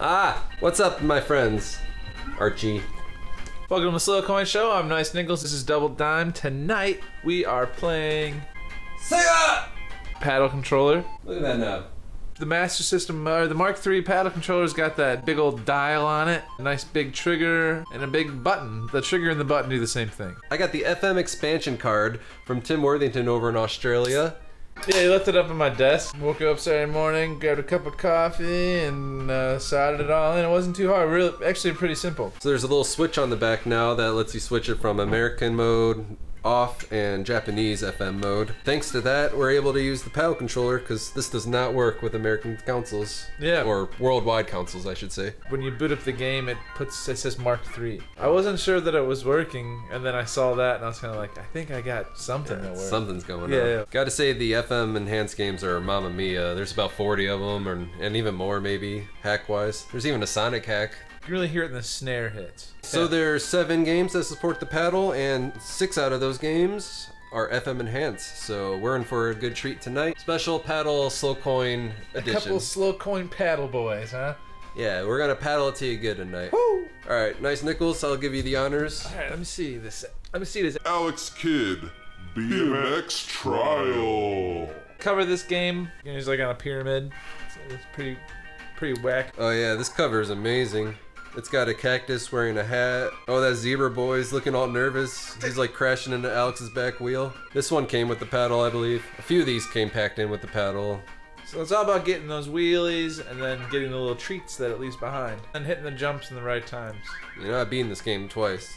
ah, what's up, my friends? Archie. Welcome to the Slow Coin Show. I'm Nice Nickels. This is Double Dime. Tonight we are playing Sega! paddle controller. Look at that knob. The Master System, or the Mark III paddle controller's got that big old dial on it, a nice big trigger, and a big button. The trigger and the button do the same thing. I got the FM expansion card from Tim Worthington over in Australia. Yeah, he left it up on my desk. Woke up Saturday morning, grabbed a cup of coffee, and uh, soldered it all in. It wasn't too hard. Really, actually, pretty simple. So there's a little switch on the back now that lets you switch it from American mode off and Japanese FM mode. Thanks to that, we're able to use the paddle controller because this does not work with American consoles. Yeah. Or worldwide consoles, I should say. When you boot up the game, it puts it says Mark III. I wasn't sure that it was working, and then I saw that, and I was kind of like, I think I got something that works. Something's going Yeah, on. yeah. Gotta say, the FM enhanced games are mamma mia. There's about 40 of them, or, and even more maybe, hack wise. There's even a Sonic hack. You can really hear it in the snare hits. So Yeah. there's seven games that support the paddle, and six out of those games are FM enhanced. So we're in for a good treat tonight. Special paddle slow coin edition. a couple slow coin paddle boys, huh? Yeah, we're gonna paddle it to you good tonight. Woo! All right, nice nickels. I'll give you the honors. All right, let me see this. Let me see this. Alex Kidd, BMX Trial. Cover this game. He's like on a pyramid. It's, it's pretty, pretty whack. Oh yeah, this cover is amazing. It's got a cactus wearing a hat. Oh, that zebra boy's looking all nervous. He's like crashing into Alex's back wheel. This one came with the paddle, I believe. A few of these came packed in with the paddle. So it's all about getting those wheelies and then getting the little treats that it leaves behind, and hitting the jumps in the right times. You know, I've beaten this game twice.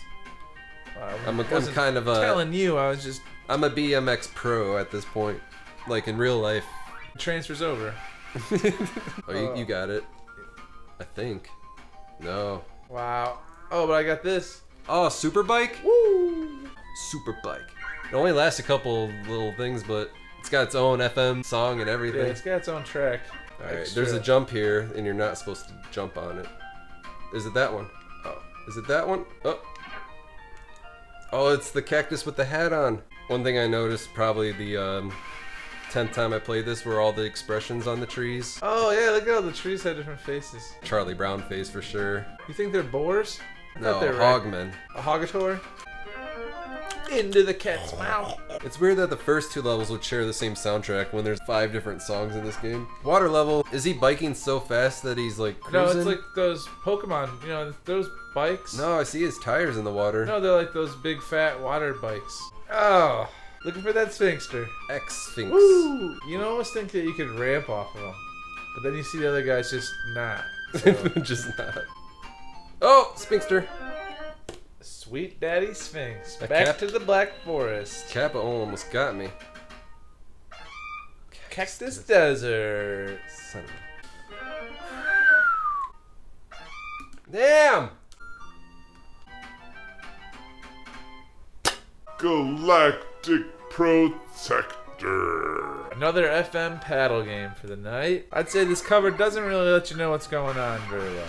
I'm, a, I'm kind of a telling you. I was just I'm a BMX pro at this point, like in real life. transfers over. Oh, you, you oh. got it. I think. No. Wow. Oh, but I got this. Oh, super bike. Woo! Super bike. It only lasts a couple little things, but it's got its own FM song and everything. Yeah, it's got its own track. All right, Extra. there's a jump here, and you're not supposed to jump on it. Is it that one? Oh, is it that one? Oh, oh, it's the cactus with the hat on. One thing I noticed, probably the um, tenth time I played this, were all the expressions on the trees. Oh yeah, look at all the trees have different faces. Charlie Brown face for sure. You think they're boars? I No, they were Hogman. A hogator? Into the cat's mouth. It's weird that the first two levels would share the same soundtrack when there's five different songs in this game. Water level, is he biking so fast that he's like cruising? No, it's like those Pokemon. You know, those bikes. No, I see his tires in the water. No, they're like those big fat water bikes. Oh, looking for that Sphinxter. X Sphinx. Woo! You almost think that you could ramp off of them, but then you see the other guys just not. So, Just not. Oh, Sphinxter. sweet Daddy Sphinx, A back cap- to the Black Forest, Kappa almost got me. Cactus Desert. Son of a- Damn! Galactic Protector. Another FM paddle game for the night. I'd say this cover doesn't really let you know what's going on very well.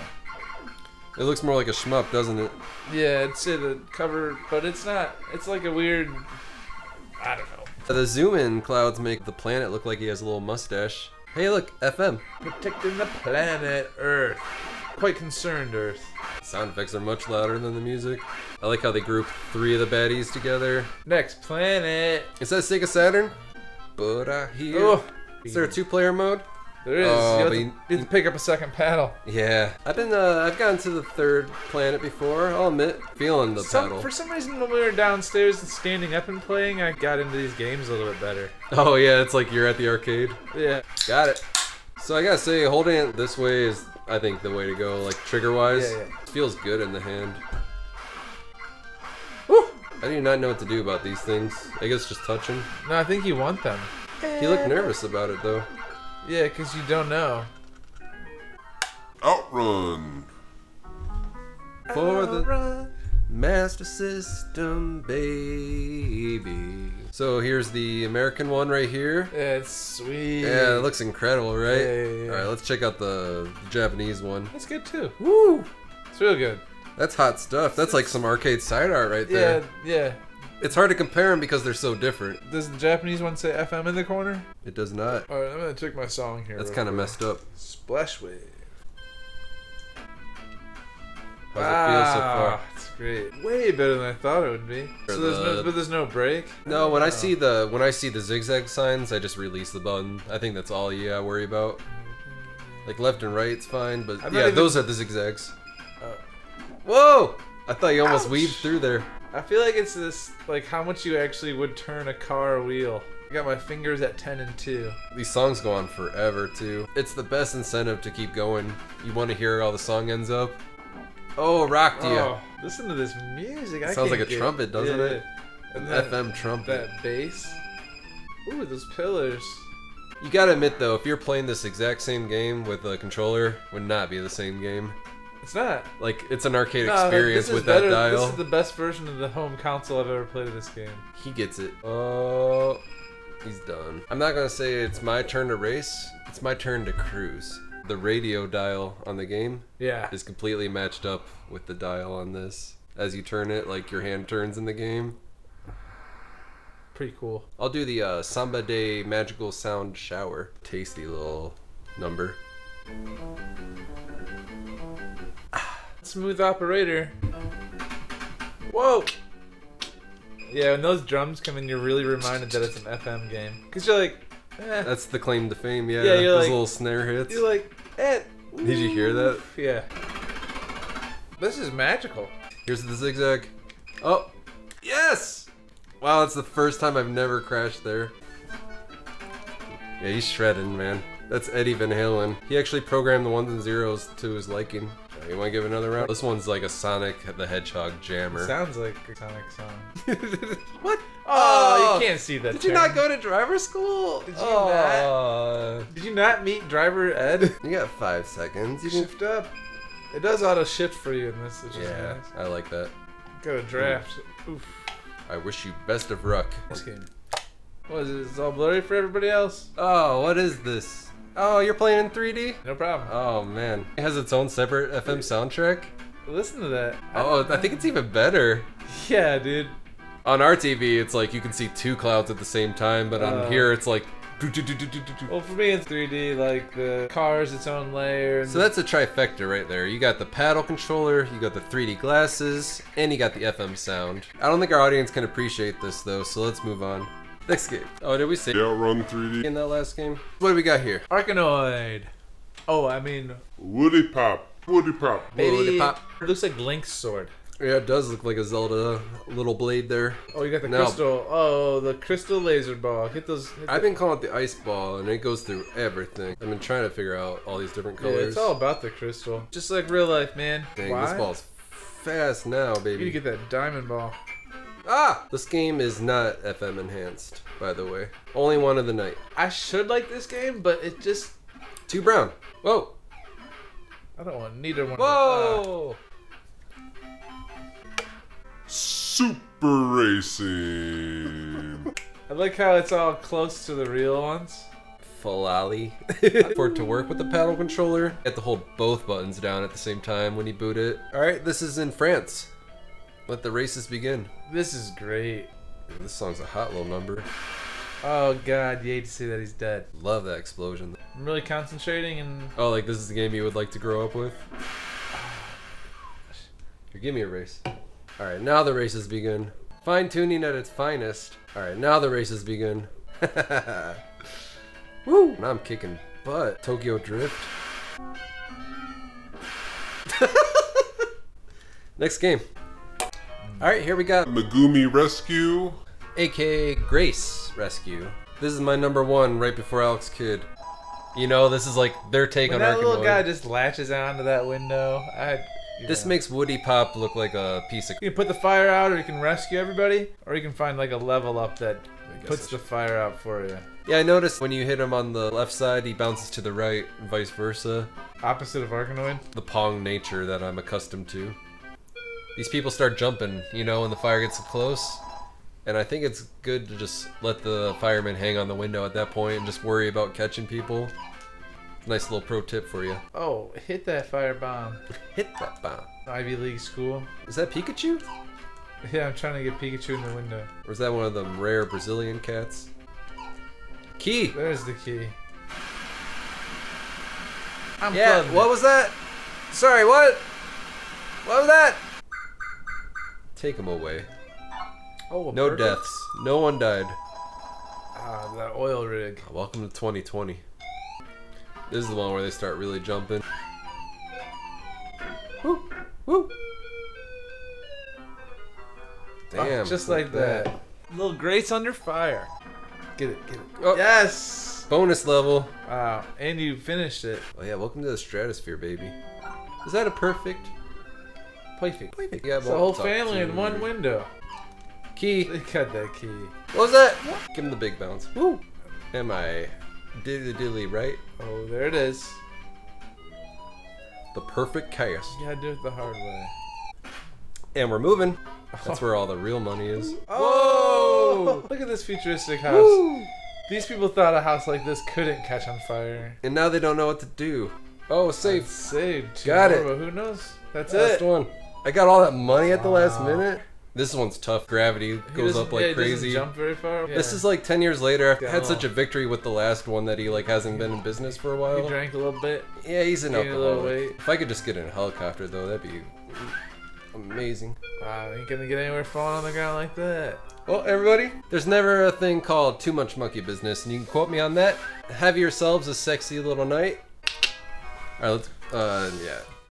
It looks more like a shmup, doesn't it? Yeah, I'd say the cover, but it's not. It's like a weird. I don't know. The zoom in clouds make the planet look like he has a little mustache. Hey, look, FM. Protecting the planet Earth. Quite concerned, Earth. Sound effects are much louder than the music. I like how they group three of the baddies together. Next planet. Is that Sega Saturn? But I hear. Oh, Is there a two-player mode? there is. Oh, you, have to, you- you have to pick up a second paddle. Yeah, I've been uh, I've gotten to the third planet before. I'll admit, feeling the Some, paddle. for some reason, when we were downstairs and standing up and playing, I got into these games a little bit better. Oh yeah, it's like you're at the arcade. Yeah. Got it. So I gotta say, holding it this way is, I think, the way to go. Like trigger wise, Yeah, yeah. feels good in the hand. Woo! I do not know what to do about these things. I guess just touching. No, I think you want them. He looked nervous about it though. Yeah, because you don't know. Outrun. For the Master System, baby. So here's the American one right here. It's sweet. Yeah, it looks incredible, right? Yeah, yeah, yeah. All right, let's check out the Japanese one. It's good too. Woo! It's real good. That's hot stuff. That's like some arcade side art right there. yeah. yeah. It's hard to compare them because they're so different. Does the Japanese one say FM in the corner? It does not. All right, I'm gonna check my song here. That's kind of messed up. Splash How's it feel so Ah, far? It's great. Way better than I thought it would be. So there's the- no, but there's no break. No, when I see the when I see the zigzag signs, I just release the button. I think that's all you gotta worry about. Like left and right's fine, but I'm yeah, even- those are the zigzags. Oh. Whoa! I thought you almost Ouch. weaved through there. I feel like it's this like how much you actually would turn a car wheel. I got my fingers at ten and two. These songs go on forever too. It's the best incentive to keep going. You want to hear how the song ends up. Oh, rocked you. Oh, listen to this music. I Sounds like a get- trumpet, doesn't Yeah, it? An that, FM trumpet. that bass. Ooh, those pillars. You gotta admit though, if you're playing this exact same game with a controller, would not be the same game. It's not. Like it's an arcade No, experience with better. that dial. This is the best version of the home console I've ever played of this game. He gets it. Oh, he's done. I'm not gonna say it's my turn to race. It's my turn to cruise. The radio dial on the game Yeah. is completely matched up with the dial on this. As you turn it, like your hand turns in the game. Pretty cool. I'll do the uh, Samba de Magical Sound Shower. Tasty little number. Smooth operator. Whoa! Yeah, when those drums come in, you're really reminded that it's an FM game. Because you're like, eh. That's the claim to fame, yeah. Yeah, Those like- little snare hits. You're like. Did you hear that? Yeah. This is magical. Here's the zigzag. Oh, yes! Wow, it's the first time I've never crashed there. Yeah, he's shredding, man. That's Eddie Van Halen. He actually programmed the ones and zeros to his liking. Uh, You want to give another round? This one's like a Sonic the Hedgehog jammer. Sounds like a Sonic song. what? Oh, you can't see that. Did you not go to driver school? Did you oh, Did you not meet driver Ed? You got five seconds. You. Shift up. It does auto shift for you in this, Yeah, nice. I like that. Got a draft. Oof. I wish you best of luck. This game. What is it? It's all blurry for everybody else? Oh, what is this? Oh, you're playing in 3D? No problem. Oh man, it has its own separate FM soundtrack. Listen to that. Oh, I think it's even better. Yeah, dude. On our TV, it's like you can see two clouds at the same time, but on Uh. here, it's like. Well, for me, it's 3D. Like the car's its own layer. So that's a trifecta right there. You got the paddle controller, you got the 3D glasses, and you got the FM sound. I don't think our audience can appreciate this though, so let's move on. Next game. Oh, did we say The Outrun 3D. in that last game? What do we got here? Arkanoid. Oh, I mean, Woody Pop. Woody Pop. Woody Pop. it looks like Link's sword. Yeah, it does look like a Zelda little blade there. Oh, you got the No. crystal. Oh, the crystal laser ball. Hit those. Hit I've the- been calling it the ice ball, and it goes through everything. I've been trying to figure out all these different colors. Yeah, colors. it's all about the crystal. Just like real life, man. Dang, Why? this ball's fast now, You baby. need to get that diamond ball. Ah! This game is not FM enhanced, by the way. Only one of the night. I should like this game, but it just. Too brown. Whoa! I don't want neither one. Whoa! Super Racing. I like how it's all close to the real ones. Falali. For it to work with the paddle controller, you have to hold both buttons down at the same time when you boot it. Alright, this is in France. Let the races begin. This is great. This song's a hot little number. Oh god, you hate to see that he's dead. Love that explosion. I'm really concentrating and Oh, like this is the game you would like to grow up with? Here, give me a race. Alright, now the races begin. Fine tuning at its finest. Alright, now the races begin. Woo! Now I'm kicking butt. Tokyo Drift. Next game. Alright, here we got Megumi Rescue. aka Grace Rescue. This is my number one right before Alex Kidd. You know, this is like their take when on that little guy just latches onto that window, I. you This know. makes Woody Pop look like a piece of. You can put the fire out, or you can rescue everybody, or you can find like a level up that puts the fire out for you. Yeah, I noticed when you hit him on the left side, he bounces to the right, and vice versa. Opposite of Arkanoid. The Pong nature that I'm accustomed to. These people start jumping, you know, when the fire gets close. And I think it's good to just let the fireman hang on the window at that point and just worry about catching people. Nice little pro tip for you. Oh, hit that fire bomb. Hit that bomb. Ivy League school. Is that Pikachu? Yeah, I'm trying to get Pikachu in the window. Or is that one of them rare Brazilian cats? Key! There's the key. I'm Yeah, what it. was that? Sorry, what? What was that? Take him away. Oh, No deaths. No one died. Ah, that oil rig. Welcome to 2020. This is the one where they start really jumping. Woo! Woo! Damn. Ah, just like at that. Little Grace under fire. Get it, get it. Oh. Yes! Bonus level. Wow, and you finished it. Oh yeah, welcome to the stratosphere, baby. Is that a perfect? Perfect. Perfect. Yeah, It's the whole family in one window. Key. They got that key. What was that? Give him the big bounce. Woo! Am I dilly dilly right? Oh, there it is. The perfect chaos. You gotta do it the hard way. And we're moving. That's oh. where all the real money is. Oh! Whoa! Look at this futuristic house. Woo! These people thought a house like this couldn't catch on fire. And now they don't know what to do. Oh, safe. Saved. Got it. But who knows? That's Last it. one. I got all that money at the last minute. This one's tough. Gravity goes doesn't- up yeah, like he crazy. Jump very far. This is like 10 years later. I've Yeah. had such a victory with the last one that he like hasn't been in business for a while. He drank a little bit. Yeah, he's an gained a little alcoholic. weight. If I could just get in a helicopter though, that'd be amazing. Wow, ain't gonna get anywhere falling on the ground like that. Well, everybody, there's never a thing called too much monkey business, and you can quote me on that. Have yourselves a sexy little night. All right, let's. Uh, yeah.